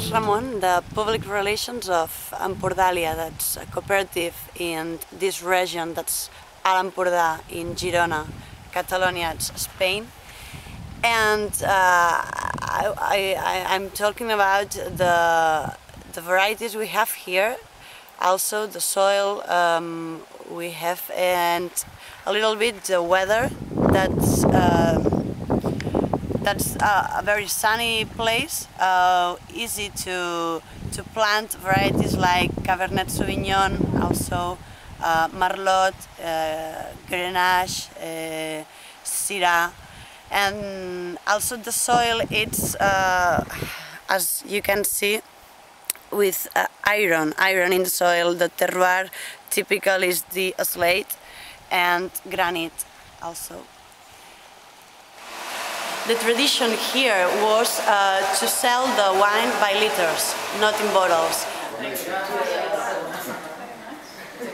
Tomàs Ramon, the public relations of Empordalia, that's a cooperative in this region, that's Alt Empordà in Girona, Catalonia, it's Spain. And uh, I, I, I'm talking about the, the varieties we have here, also the soil um, we have, and a little bit the weather that's uh, that's uh, a very sunny place, uh, easy to, to plant varieties like Cabernet Sauvignon, also uh, Merlot, uh, Grenache, uh, Syrah, and also the soil, it's, uh, as you can see, with iron, iron in the soil, the terroir typical is the slate and granite also. The tradition here was uh, to sell the wine by liters, not in bottles.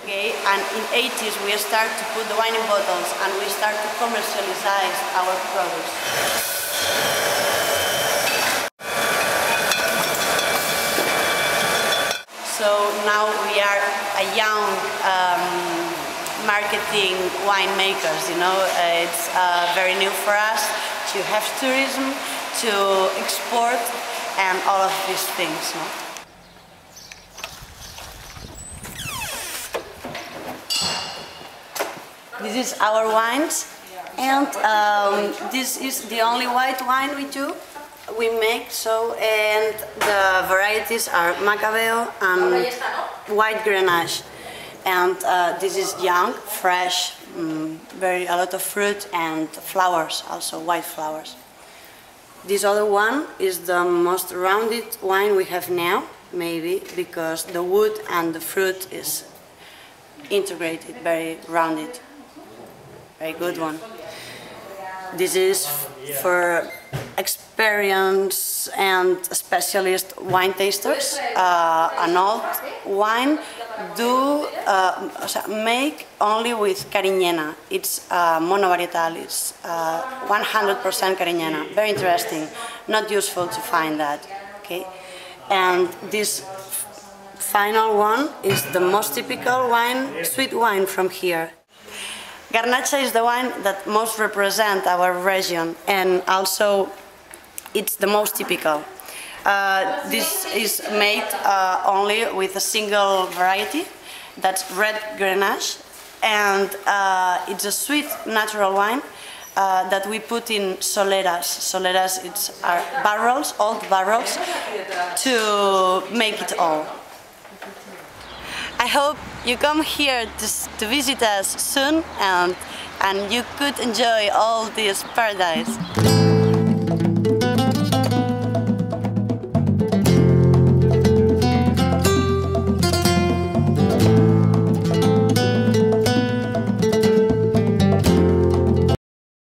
Okay, and in 80s we start to put the wine in bottles and we start to commercialize our products. So now we are a young um, marketing winemakers, you know, it's uh, very new for us to have tourism, to export, and all of these things. No? This is our wines, and um, this is the only white wine we do. We make so, and the varieties are Macabeo and white Grenache. And uh, this is young, fresh, mm, very a lot of fruit and flowers, also white flowers. This other one is the most rounded wine we have now, maybe because the wood and the fruit is integrated, very rounded. Very good one. This is for experienced and specialist wine tasters. Uh, an old wine do uh, make only with Carignana. It's uh, monovarietal, it's 100% Carignana. Very interesting, not useful to find that. Okay, and this final one is the most typical wine, sweet wine from here. Garnatxa is the wine that most represent our region and also it's the most typical. Uh, this is made uh, only with a single variety, that's red Grenache, and uh, it's a sweet natural wine uh, that we put in soleras. Soleras it's barrels, old barrels, to make it all. I hope you come here to, to visit us soon and, and you could enjoy all this paradise.